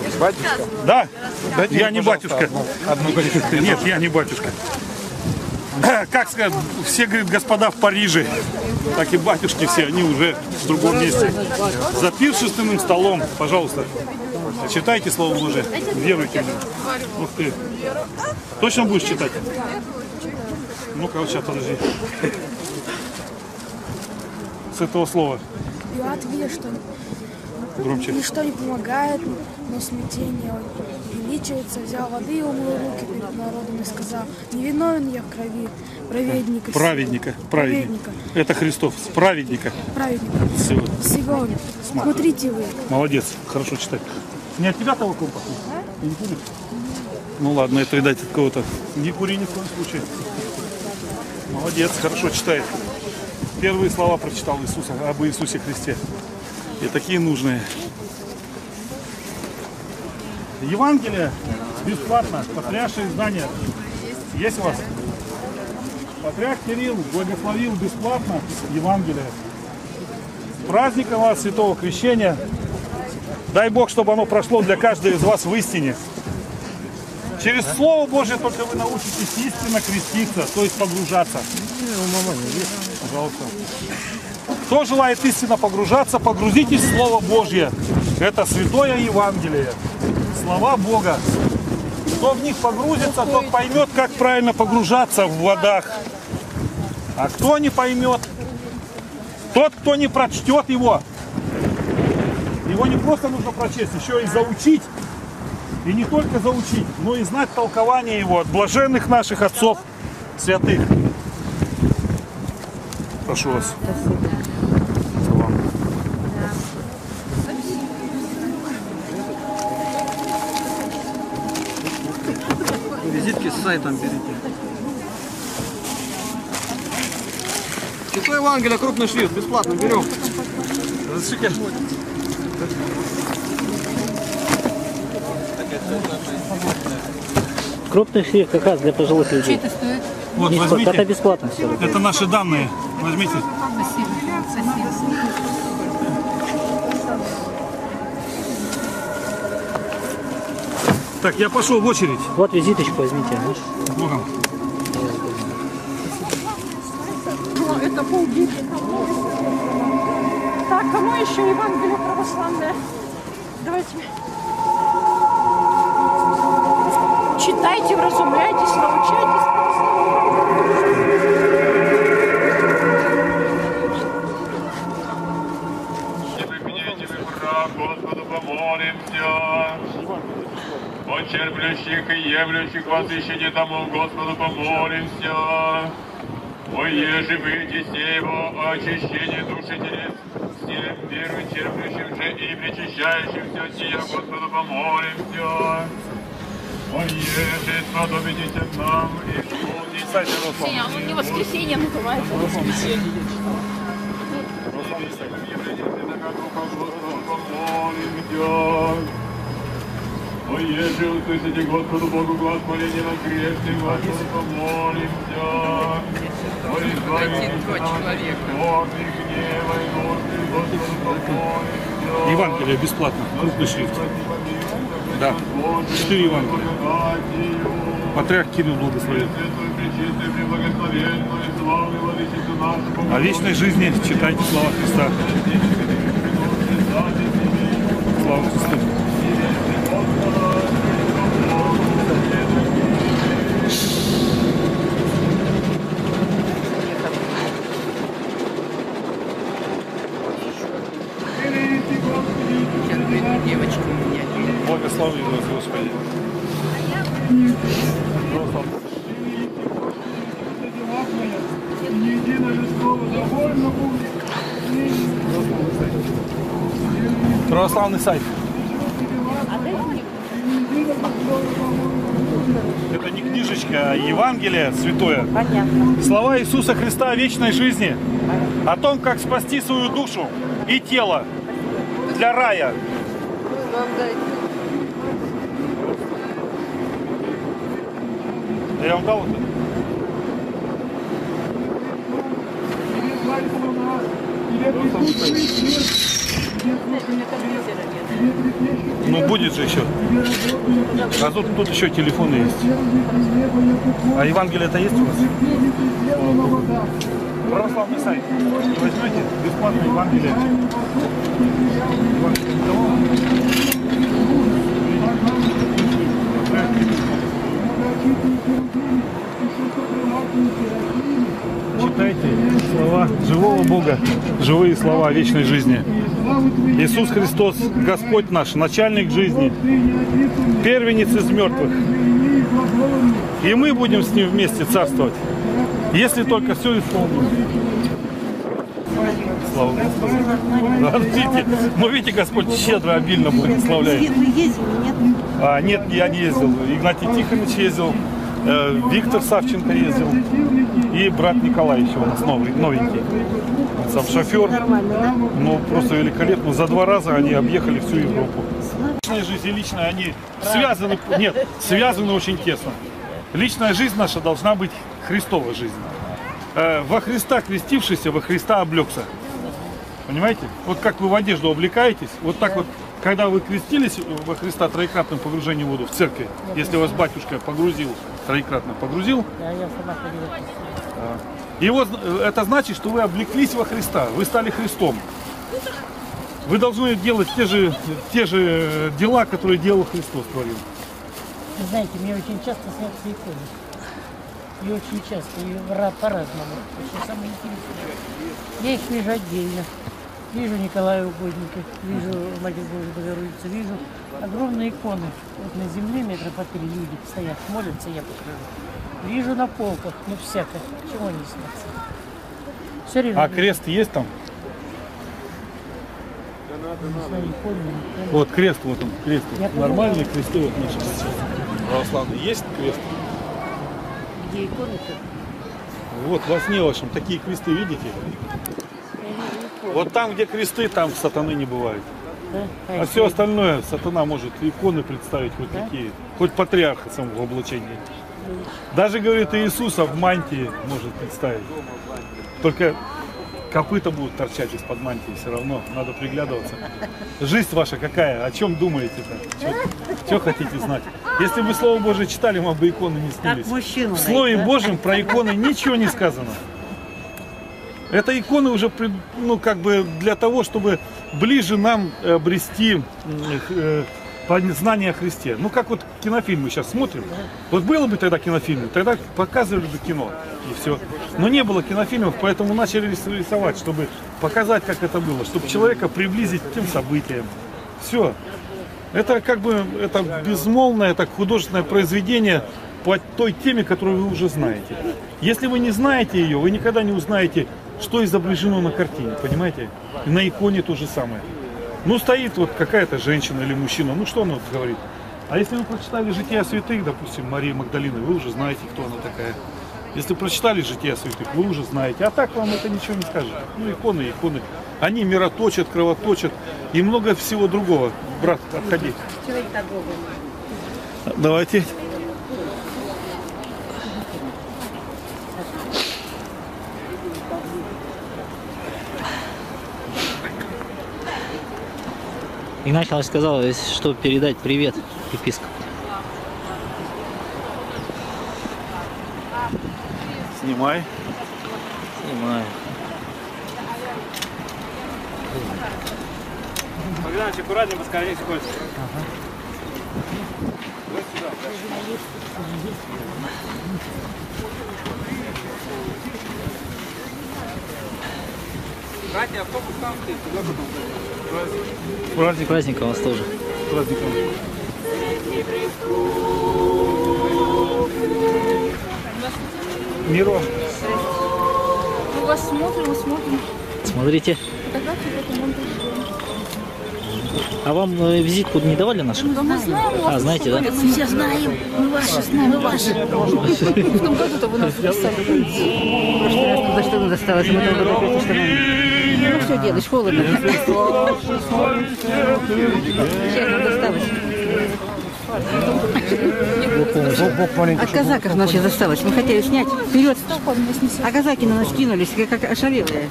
Да? я не батюшка. Нет, я не батюшка. Как сказать, все, говорит, господа в Париже, так и батюшки все, они уже в другом месте. За пиршественным столом, пожалуйста, читайте Слово Божие, веруйте в него. Ух ты. Точно будешь читать? Ну-ка, вот сейчас, подожди. С этого слова. Пилат, видя, что Громче. ничто не помогает, но смятение увеличивается, взял воды и умыл руки перед народом и сказал, не виновен я в крови праведника. Праведника, праведника. Это Христос, праведника. Праведника. Всего. Сегодня. Смотрите вы. Молодец, хорошо читать. Не от тебя того компа? Ты не куришь? Ну ладно, это, видать, от кого-то. Не кури ни в коем случае. Молодец, хорошо читает. Первые слова прочитал Иисуса, об Иисусе Христе. И такие нужные. Евангелие бесплатно, патриаршие издания. Есть у вас? Патриарх Кирилл благословил бесплатно Евангелие. С праздником вас, Святого Крещения. Дай Бог, чтобы оно прошло для каждого из вас в истине. Через Слово Божье только вы научитесь истинно креститься, то есть погружаться. Пожалуйста. Кто желает истинно погружаться, погрузитесь в Слово Божье. Это Святое Евангелие. Слова Бога. Кто в них погрузится, тот поймет, как правильно погружаться в водах. А кто не поймет, тот, кто не прочтет его, его не просто нужно прочесть, еще и заучить. И не только заучить, но и знать толкование его от блаженных наших отцов святых. Прошу вас. Визитки с сайтом берите. Святое Евангелие, крупный шрифт, бесплатно берем. Разрешите? Крупный шрифт как раз для пожилых людей. это стоит? Вот, возьмите. Это бесплатно все. Это наши данные. Возьмите. Спасибо. Спасибо. Так, я пошел в очередь. Вот визиточку возьмите. а. Богом. Ну, это полгиб. Так, кому еще Евангелие православное? Давайте. Читайте, вразумляйтесь, научайтесь. Господу помолимся. От черплющих и емлющих вас еще не тому Господу помолимся. О еже выйти его очищение души телес, верующим, черплющим же и причащающимся сия Господу помолимся. О еже сподобитесь нам исполнить Оно не воскресенье называется, а воскресенье. О, услышите Господу Богу глаз моления на крестный, Господу помолимся. Евангелие бесплатно. Крупный шрифт. Да. Четыре Евангелия. Патриарх Кирилл благословит. О вечной жизни читайте слова Христа. Слава Христу. Девочка у меня. Благослови вас, Господи. Православный сайт. Это не книжечки, э, Евангелие святое. Слова Иисуса Христа о вечной жизни. О том, как спасти свою душу и тело для рая. Да я вам дал это. Ну будет же еще. А тут, тут еще телефоны есть. А Евангелие это есть у вас? Православный сайт. Возьмете бесплатно Евангелие. Евангелие? Читайте слова живого Бога, живые слова вечной жизни. Иисус Христос, Господь наш, начальник жизни, первенец из мертвых. И мы будем с Ним вместе царствовать, если только все исполним. Слава Господу. Видите, ну видите, Господь щедро, обильно благословляет. А, нет, я не ездил. Игнатий Тихонович ездил, Виктор Савченко ездил и брат Николай еще у нас новый, новенький. Сам шофер. Ну, просто великолепно. За два раза они объехали всю Европу. Личная жизнь и личная, они связаны, нет, связаны очень тесно. Личная жизнь наша должна быть Христова жизнь. Э, Во Христа крестившийся, во Христа облегся. Понимаете? Вот как вы в одежду облекаетесь, вот так вот, когда вы крестились во Христа троекратным погружением в воду в церкви, если вас батюшка погрузил, троекратно погрузил, Да, я сама ходила. и вот э, это значит, что вы облеклись во Христа, вы стали Христом. Вы должны делать те же, те же дела, которые делал Христос творил. Вы знаете, мне очень часто снятся иконы. И очень часто, и ра- по-разному. Что самое интересное. Я их вижу отдельно. Вижу Николая Угодника, вижу Матерь Божию Богородицу, вижу огромные иконы. Вот на земле метра по три люди стоят, молятся, я покажу. Вижу на полках, ну всякое. Чего они снятся? Все время А крест есть там? Не. Вот крест, вот он, крест. Я Нормальные кресты вот наши. Православные. Есть крест? Где иконы-то? Вот во сне вашем такие кресты видите? Вот там, где кресты, там сатаны не бывает. А все остальное сатана может иконы представить хоть какие. Хоть патриарха самого облачения. Даже, говорит, Иисуса в мантии может представить. Только копыта будут торчать из-под мантии все равно. Надо приглядываться. Жизнь ваша какая? О чем думаете-то? Что хотите знать? Если бы Слово Божие читали, вам бы иконы не снились. В Слове? Божьем про иконы ничего не сказано. Это иконы уже, ну, как бы для того, чтобы ближе нам обрести э, знание о Христе. Ну, как вот кинофильмы сейчас смотрим. Вот было бы тогда кинофильмы, тогда показывали бы кино, и все. Но не было кинофильмов, поэтому начали рис- рисовать, чтобы показать, как это было, чтобы человека приблизить к тем событиям. Все. Это как бы это безмолвное, это художественное произведение по той теме, которую вы уже знаете. Если вы не знаете ее, вы никогда не узнаете, что изображено на картине, понимаете? И на иконе то же самое. Ну, стоит вот какая-то женщина или мужчина, ну что она вот говорит? А если вы прочитали «Жития святых», допустим, Марии Магдалины, вы уже знаете, кто она такая. Если прочитали «Жития святых», вы уже знаете. А так вам это ничего не скажет. Ну, иконы, иконы. Они мироточат, кровоточат и много всего другого. Брат, отходи. Давайте. Игнатий сказал, если что, передать привет епископу. Снимай. Снимаю. Богданович, аккуратнее, поскорее скользко. Братья, автобус там стоит, куда потом? Праздник. Праздник у вас тоже. Праздником. Мирон. Мы вас смотрим, мы смотрим. Смотрите. А вам э, визитку не давали нашу? Мы знаем. А, знаете, да? Мы все знаем. Мы ваши знаем, мы ваши. В том году-то вы нас записали. В прошлый раз туда что досталось, мы долго допили, что нам... Ну все, дедусь, холодно. Сейчас досталось. От казаков нам сейчас досталось. Мы хотели снять вперед. А казаки на нас кинулись, как, как ошалелые.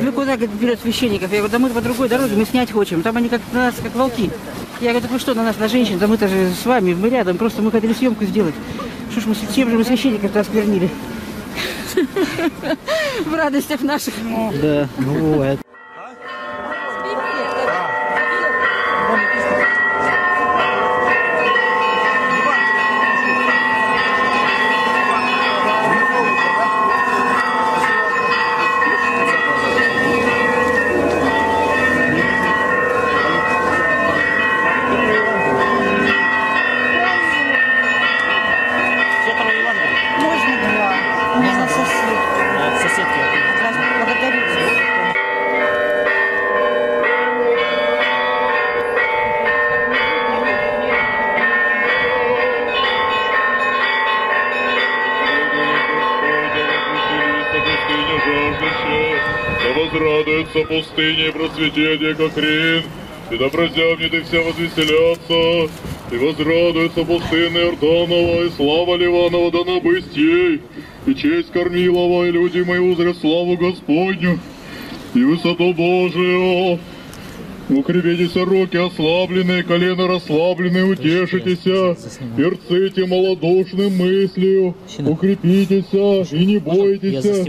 Вы куда, говорит, вперед священников? Я говорю, да мы по другой дороге, мы снять хотим. Там они как на нас, как волки. Я говорю, так вы что, на нас, на женщин? Да мы-то же с вами, мы рядом. Просто мы хотели съемку сделать. Что ж мы, с чем же мы священников-то осквернили? В радостях наших. Да, ну бывает. Да возрадуется пустыня и просветение, как рин, и и все возвеселятся, и возрадуется пустыня Иорданова, и слава Ливанова да набысть ей, и честь Кормилова, и люди мои узрят славу Господню, и высоту Божию. Укрепитесь руки ослабленные, колено расслабленные, утешитесь, и рците малодушным мыслью, укрепитесь и не бойтесь.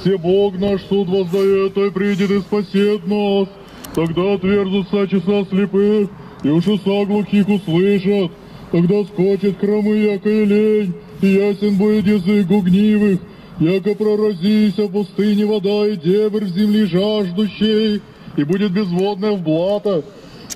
Все Бог наш суд воздает, и придет и спасет нас. Тогда отверзутся часа слепых, и ушеса глухих услышат. Тогда скочит хромы, яко и лень, и ясен будет язык гугнивых, яко проразися в пустыне вода и дебр в земли жаждущей, и будет безводная в блато,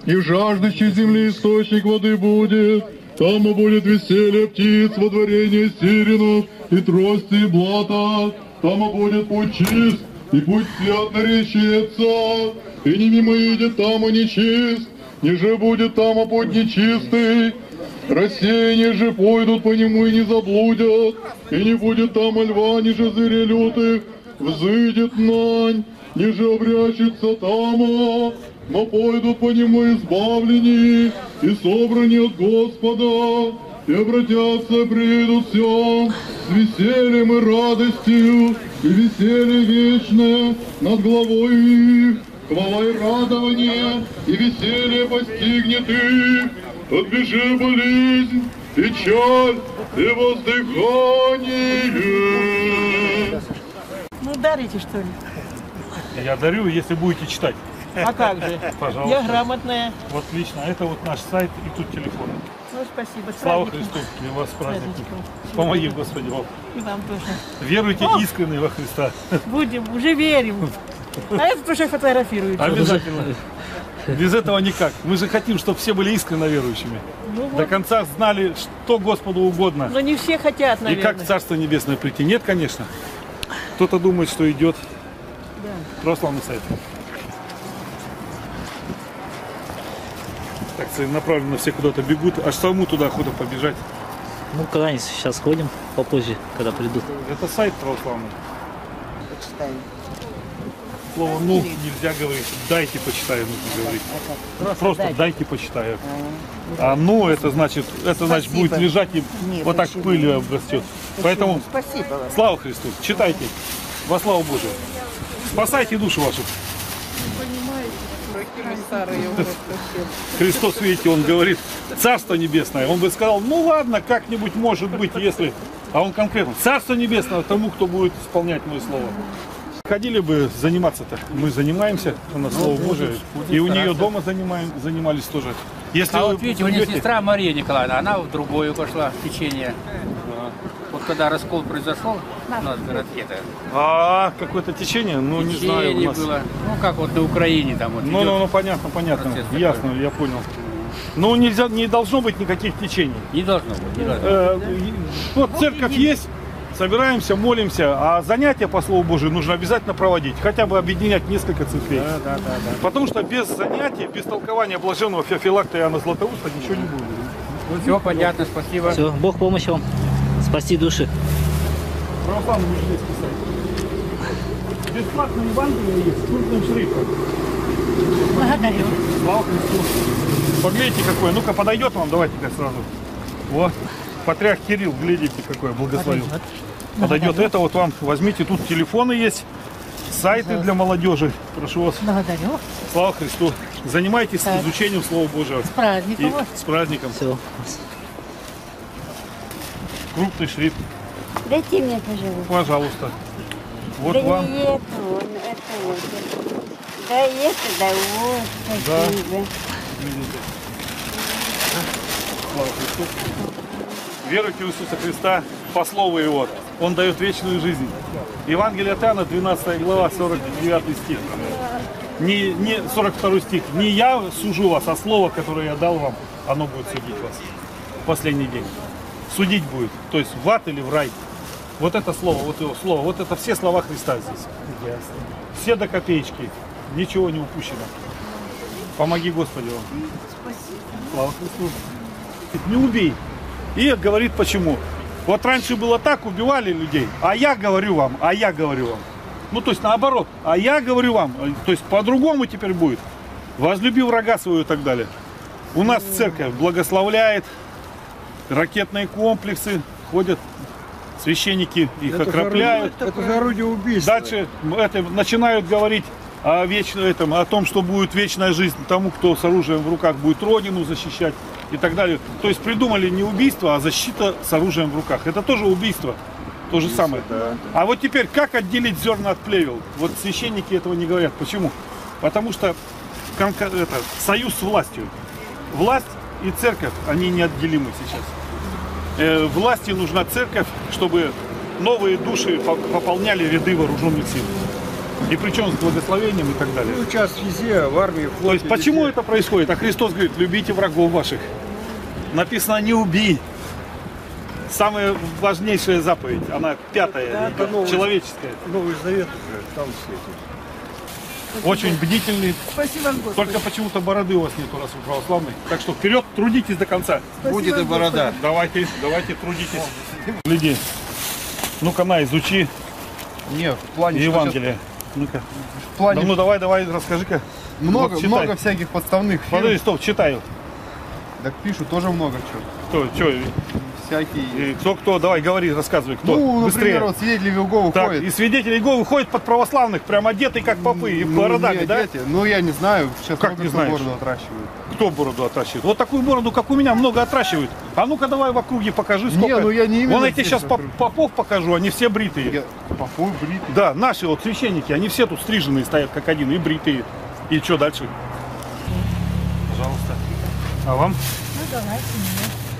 и в жаждущей земли источник воды будет. Там и будет веселье птиц, водворение сиренов, и трости, и блата. Там будет путь чист, и путь свят наречется, и не мимо идет там и нечист, ниже будет там, а путь нечистый. Рассеяние же пойдут по нему и не заблудят, и не будет там льва, ниже зверей лютых, взыдет нань, ниже обрящется тама, но пойдут по нему избавлени и собрани от Господа, и обратятся придут всем с весельем и радостью, и веселье вечное над головой их, хвала и радование, и веселье постигнет их, отбежи болезнь, печаль и воздыхание. Ну, дарите, что ли? Я дарю, если будете читать. А как же? Пожалуйста. Я грамотная. Вот отлично. Это вот наш сайт и тут телефон. Ну, спасибо. С Слава праздником. Христу и вас с праздником. Помоги, Господи, вам. И вам тоже. Веруйте О! искренне во Христа. Будем, уже верим. А этот уже фотографирует. Обязательно. Без этого никак. Мы же хотим, чтобы все были искренне верующими. Ну До вот. конца знали, что Господу угодно. Но не все хотят, И наверное. как в Царство Небесное прийти? Нет, конечно. Кто-то думает, что идет Да. православный сайт. Так, направленно все куда-то бегут, аж самому туда охота побежать. Ну, когда-нибудь сейчас ходим, попозже, когда придут. Это сайт православный. Слово «ну» нельзя говорить, «дайте почитаю» нужно говорить. Просто, дайте. почитаю. А «ну» это значит, это значит Спасибо. будет лежать и Не, вот так почему? пылью обрастет. Поэтому Спасибо слава Христу, читайте во славу Божию. Спасайте душу вашу. Христос, видите, он говорит, Царство Небесное. Он бы сказал, ну ладно, как-нибудь может быть, если... А он конкретно, Царство Небесное тому, кто будет исполнять мое слово. Ходили бы заниматься-то. Мы занимаемся, у нас Слово Божие. И у нее дома занимаем, занимались тоже. Если а вот видите, у меня придете- сестра Мария Николаевна, она в другое пошла в течение. Когда раскол произошел у нас в городке, это А, какое-то течение? Ну, не знаю. у течение нас. было. Ну, как вот на Украине там вот Ну, ну, ну, понятно, понятно. процесс такой. Ясно, я понял. Ну, нельзя, не должно быть никаких течений. Не должно быть. Не должно. Э, и- вот церковь есть, собираемся, молимся, а занятия по Слову Божию нужно обязательно проводить, хотя бы объединять несколько церквей. Да, да, да, да. Потому что без занятий, без толкования блаженного Феофилакта Иоанна Златоуста ничего не будет. Все понятно, спасибо. Все, Бог помощи вам. Спасти души. Православный международный сайт. Бесплатное Евангелие есть, крупным шрифтом. Благодарю. Слава Христу. Поглядите какое. Ну-ка подойдет вам, давайте-ка сразу. Вот. Патриарх Кирилл, глядите, какое благословил. Подойдет. Это вот вам возьмите, тут телефоны есть, сайты для молодежи. Прошу вас. Благодарю. Слава Христу. Занимайтесь Так. изучением Слова Божьего. С праздником И с праздником. Все. Крупный шрифт. Дайте мне, пожалуйста. Пожалуйста. Вот да вам. не это, вон, это вот. Да это, да вот. Да. Спасибо. Видите. Слава Христу. Веруйте в Иисуса Христа по Слову Его. Он дает вечную жизнь. Евангелие от Иоанна, 12 глава, 49 стих. Не, не 42 стих. Не я сужу вас, а Слово, которое я дал вам, оно будет судить вас в последний день. Судить будет. То есть в ад или в рай. Вот это слово, вот его слово, вот это все слова Христа здесь. Все до копеечки. Ничего не упущено. Помоги Господи вам. Слава Христу. Не убей. И говорит почему. Вот раньше было так, убивали людей. А я говорю вам, а я говорю вам. Ну, то есть наоборот. А я говорю вам. То есть по-другому теперь будет. Возлюби врага своего и так далее. У нас церковь благословляет. Ракетные комплексы. Ходят священники, их Это же окропляют. орудие- это же орудие убийства. Дальше это, начинают говорить о, вечно, этом, о том, что будет вечная жизнь тому, кто с оружием в руках будет родину защищать и так далее. То есть придумали не убийство, а защита с оружием в руках. Это тоже убийство. То же самое. А вот теперь, как отделить зерна от плевел? Вот священники этого не говорят. Почему? Потому что это, союз с властью. Власть и церковь, они неотделимы сейчас. Э, власти нужна церковь, чтобы новые души по- пополняли ряды вооруженных сил. И причем с благословением и так далее. Ну, сейчас везде, в армии, в флоте. То есть почему везде. это происходит? А Христос говорит, любите врагов ваших. Написано, не убей. Самая важнейшая заповедь, она пятая, Да, это Новый- человеческая. Новый Завет уже там светит. Очень бдительный. Спасибо Господи. Только почему-то бороды у вас нету, раз вы православный. Так что вперед, трудитесь до конца. Спасибо, Будет и борода. Господи. Давайте, давайте трудитесь. Гляди. Ну-ка, на, изучи. Не, в плане, что Евангелие. Ну-ка. В плане- Да ну давай, давай, расскажи-ка. Много, Вот читай. много всяких подставных фирм. Подожди, стоп, читаю. Так пишут тоже много чего. Кто, что? Всякие. Кто, кто, давай, говори, рассказывай, кто. Ну, например, Быстрее. вот свидетели Иеговы Так, ходят. и свидетели Иеговы ходят под православных, прям одетые как попы, и бородами, да? одеты. Ну, я не знаю, сейчас Как не знаешь? бороду отращивают. Кто бороду отращивает? Вот такую бороду, как у меня, много отращивают. А ну-ка давай в округе покажи, сколько. Не, ну я не Вон я тебе сейчас вокруг. попов покажу, они все бритые. Попов бритые? Да, наши вот священники, они все тут стриженные стоят как один, и бритые. И что дальше? Пожалуйста. А вам? Ну, давайте мне.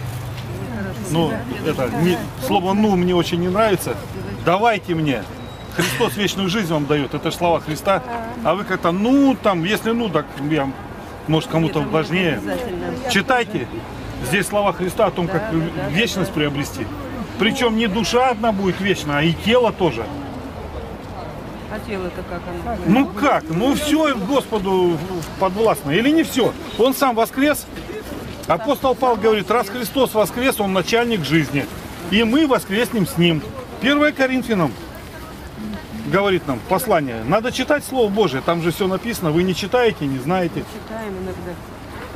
Ну, это, не- слово «ну» мне очень не нравится. Давайте мне. Христос вечную жизнь вам дает. Это же слова Христа. А вы как-то, ну, там, если ну, так я, может, кому-то важнее. Читайте. Здесь слова Христа о том, как вечность приобрести. Причем не душа одна будет вечна, а и тело тоже. А тело-то как оно? Ну как? Ну все Господу подвластно. Или не все? Он сам воскрес. Апостол Павел говорит, раз Христос воскрес, он начальник жизни. И мы воскреснем с ним. 1 Коринфянам говорит нам послание. Надо читать Слово Божие. Там же все написано. Вы не читаете, не знаете. Читаем иногда.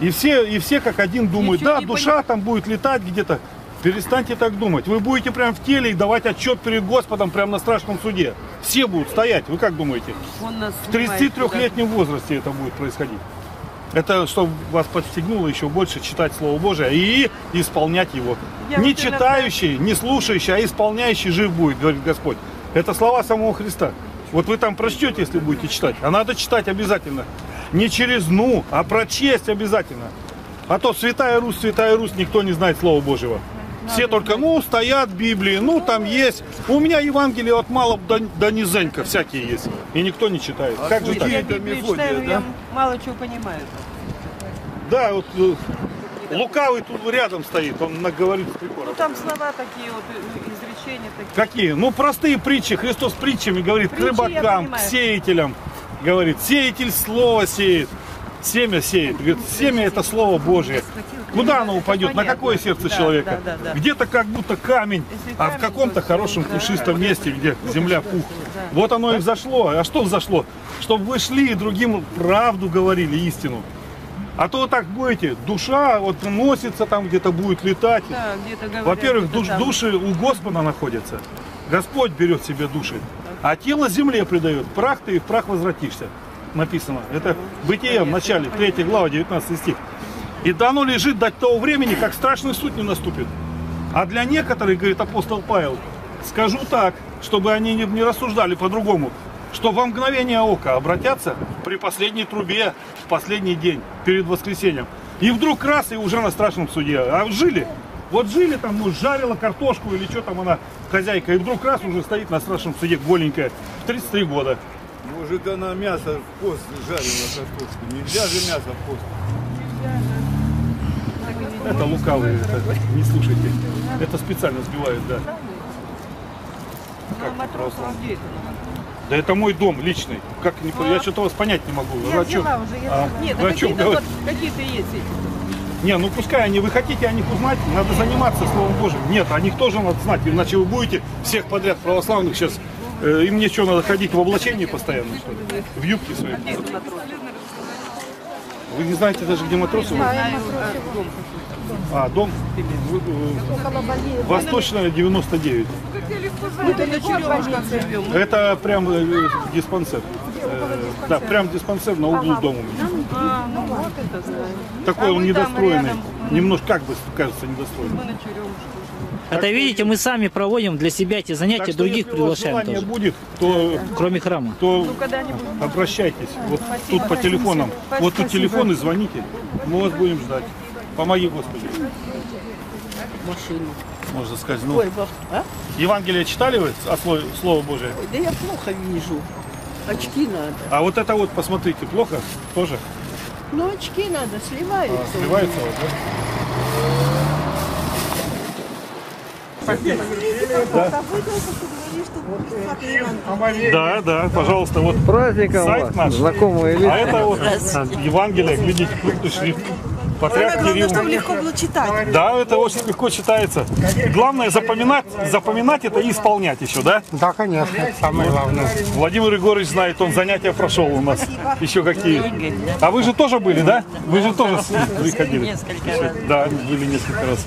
И все, и все как один думают, Ничего да, душа там будет летать где-то. Перестаньте так думать. Вы будете прям в теле и давать отчет перед Господом прямо на страшном суде. Все будут стоять. Вы как думаете? Он нас В снимает 33-летнем возрасте это будет происходить. Это чтобы вас подстегнуло еще больше читать Слово Божие и исполнять его. Я не читающий, не слушающий, а исполняющий жив будет, говорит Господь. Это слова самого Христа. Вот вы там прочтете, если будете читать. А надо читать обязательно. Не через «ну», а прочесть обязательно. А то Святая Русь, Святая Русь, никто не знает Слова Божьего. Все только, ну, стоят в Библии, ну, там есть. У меня Евангелие от мала до, до низенька всякие есть. И никто не читает. как же так? Я Библию читаю, но я мало чего понимаю. Да, вот э, Лукавый тут рядом стоит, он на- говорит с Ну прикором. там слова такие вот, э, изречения такие. Какие? Ну, простые притчи. Христос притчами говорит Притчи к рыбакам, к сеятелям. Говорит, сеятель слово сеет. Семя сеет. Говорит, семя это слово Божье. Куда оно упадет? На какое сердце Да, человека? да, да. Где-то как будто камень, а в каком-то хорошем пушистом месте, где земля пух. Вот оно и взошло. А что взошло? Чтобы вы шли и другим правду говорили, истину. А то так будете, душа вот носится там, где-то будет летать. Да, где-то Во-первых, душ- души у Господа находятся. Господь берет себе души. А тело земле придает. Прах ты и в прах возвратишься. Написано. Это Бытие в начале, 3 глава, 19 стих. И да оно лежит до того времени, как страшный суд не наступит. А для некоторых, говорит апостол Павел, скажу так, чтобы они не, не рассуждали по-другому, что во мгновение ока обратятся при последней трубе в последний день, перед воскресением. И вдруг раз, и уже на страшном суде. А жили, вот жили там, ну, жарила картошку или что там она, хозяйка, и вдруг раз уже стоит на страшном суде голенькая, в 33 года. Может она мясо в пост жарила картошку. Нельзя же мясо в пост. Это лукавые, это, не слушайте. Это специально сбивают, да. Где это? Да это мой дом личный. Как не, я что-то вас понять не могу. Я взяла уже, я А, взяла. Нет, а о чем какие-то вот, какие-то есть эти. Не, ну пускай они, вы хотите о них узнать, надо заниматься Словом Божьим. Нет, о них тоже надо знать, иначе вы будете всех подряд православных сейчас, э, им мне что, надо ходить в облачении постоянно, что ли? В юбке своей? Вы не знаете даже, где матросы? А, дом? Э, Восточная 99. Мы-то живем. Это прям э, диспансер. Э, Да, прям диспансер на углу дома. у меня. А, ну вот это знаю. Такой А он недостроенный. рядом. Немножко, как бы кажется, недостроенный. Мы на Это видите, мы сами проводим для себя эти занятия, Так что, других если у вас приглашаем тоже. будет, то, Кроме храма. то Ну, обращайтесь. Вот Спасибо. тут по телефонам. Спасибо. Вот тут телефоны, звоните. Мы вас будем ждать. Помоги, Господи. Машину. Можно сказать. Ну, Ой, баб- а? Евангелие читали вы о слове, Слово Божие? Ой, да я плохо вижу. Очки надо. А вот это вот, посмотрите, плохо тоже? Ну, очки надо, сливаются. А, сливается вот, да? Да, да, пожалуйста, вот Праздником сайт наш. знакомые лица. А это вот Евангелие, глядите, крупный шрифт. Патриарх Кирилл. легко было читать. Да, это очень легко читается. Главное запоминать, запоминать это и исполнять еще, да? Да, конечно, самое главное. Владимир Егорович знает, он занятия прошел у нас. Еще какие. А вы же тоже были, да? Вы же тоже приходили. Несколько раз. Да, были несколько раз.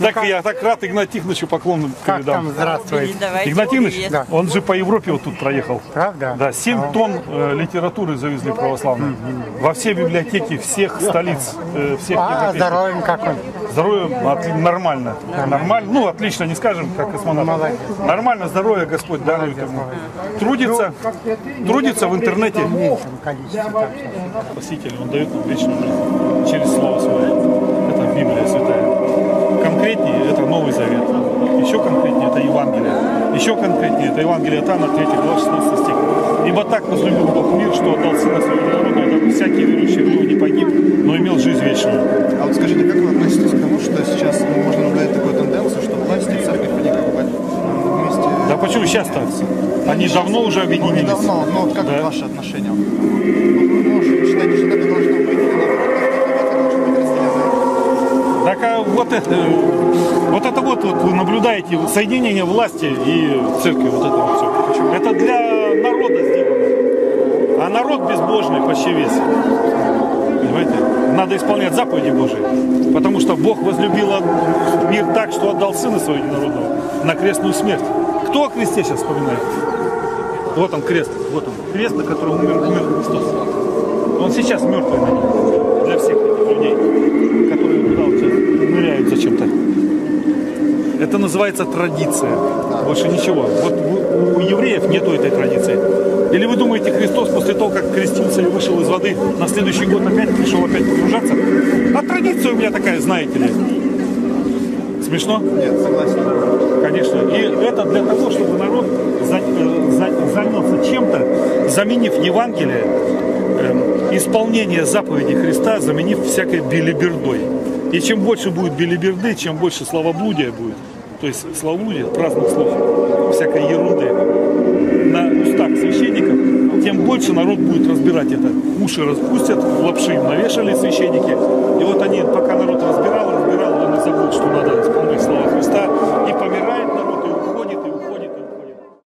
Так я так рад Игнатию Тихоновичу поклон Как там, передам. здравствуйте? Игнатьевич, он же по Европе вот тут проехал. Правда? Да, 7 тонн э, литературы завезли православной. Во все библиотеки всех столиц, э, всех А европейских. здоровьем как он? Здоровье отли- нормально. Нормально. Ну, отлично, не скажем, как космонавт. Нормально, здоровье Господь дарует ему. Трудится, трудится в интернете. Спаситель, он дает нам вечную жизнь через Слово Свое. Это Библия Святая. Конкретнее это Новый Завет. Еще конкретнее это Евангелие. Еще конкретнее это Евангелие от Анна, 3 глава, 16 стих. Ибо так возлюбил Бог мир, что отдал Сына Своего народа, дабы всякий верующий в Него не погиб, но имел жизнь вечную. А вот скажите, как вы относитесь к тому, что сейчас ну, можно наблюдать такую тенденцию, что власти и церковь, они как бы вместе... Да почему сейчас-то? Они давно уже Ну, объединились. недавно, но вот как Да. ваши отношения? Вот, вы можете считаете, что так и должно быть, Так а вот это, вот это вот, вот вы наблюдаете соединение власти и церкви, вот это вот все. Это для народа сделано. А народ безбожный почти весь. Понимаете? Надо исполнять заповеди Божии. Потому что Бог возлюбил мир так, что отдал Сына Своего Единородного на крестную смерть. Кто о кресте сейчас вспоминает? Вот он крест, вот он. Крест, на котором умер, умер Христос. Он сейчас мертвый на нем. Для всех этих людей, которые туда вот сейчас ныряют зачем-то. Это называется традиция. Больше ничего. Вот у, евреев нету этой традиции. Или вы думаете, Христос после того, как крестился и вышел из воды, на следующий год опять пришел опять погружаться? А традиция у меня такая, знаете ли. Смешно? Нет, согласен. Конечно. И это для того, чтобы народ э, за- занялся чем-то, заменив Евангелие, эм, исполнение заповедей Христа, заменив всякой билибердой. И чем больше будет билиберды, чем больше славоблудия будет. то есть славлуги, праздных слов, всякой ерунды на устах священников, тем больше народ будет разбирать это. Уши распустят, лапши им навешали священники. И вот они, пока народ разбирал, разбирал, он и забыл, что надо исполнять слова Христа.